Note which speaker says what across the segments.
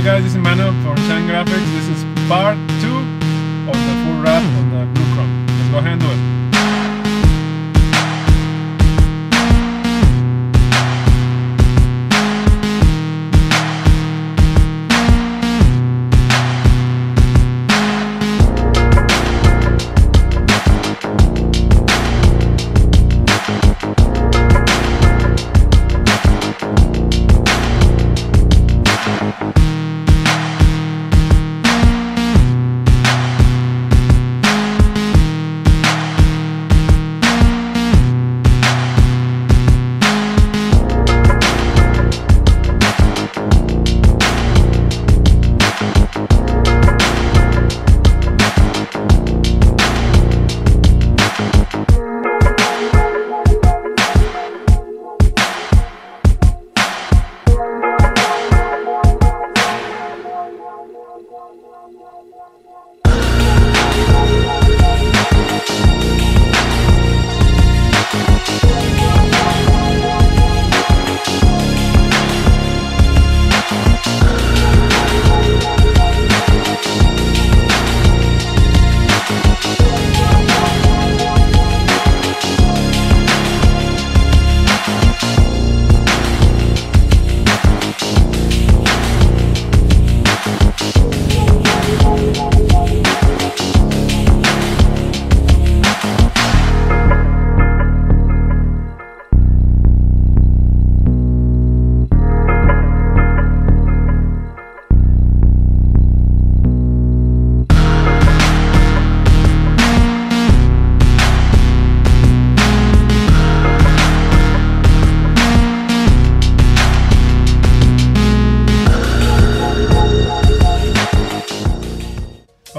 Speaker 1: Hi guys, this is Manu for Shine Graffix. This is part 2 of the full wrap on the blue chrome. Let's go ahead and do it.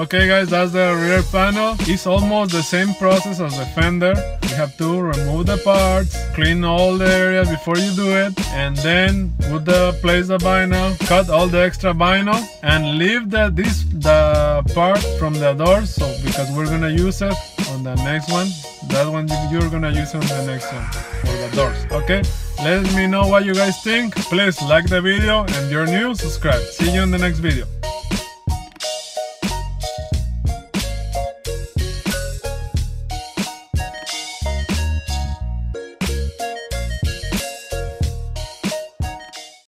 Speaker 1: Okay guys, that's the rear panel. It's almost the same process as the fender. You have to remove the parts, clean all the areas before you do it, and then put the place the vinyl, cut all the extra vinyl, and leave the this the part from the doors. So because we're gonna use it on the next one, that one you're gonna use on the next one for the doors. Okay. Let me know what you guys think. Please like the video and if you're new, subscribe. See you in the next video.